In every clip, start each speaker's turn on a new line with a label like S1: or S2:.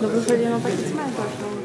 S1: Но вы же его понимаете, поэтому...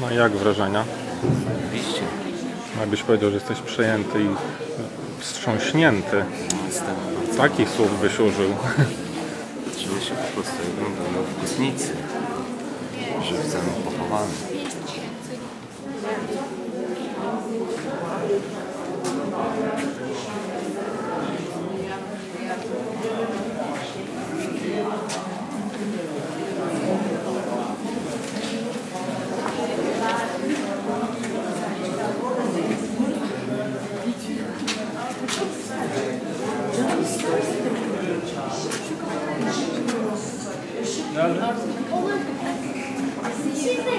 S2: No i jak wrażenia?
S3: Oczywiście.
S2: Jakbyś powiedział, że jesteś przejęty i wstrząśnięty.
S3: Jestem.
S2: Takich słów byś użył.
S3: Czuję się po prostu był w kosnicy. Żywcem pochowany. Nerede? Olur. Şimdi.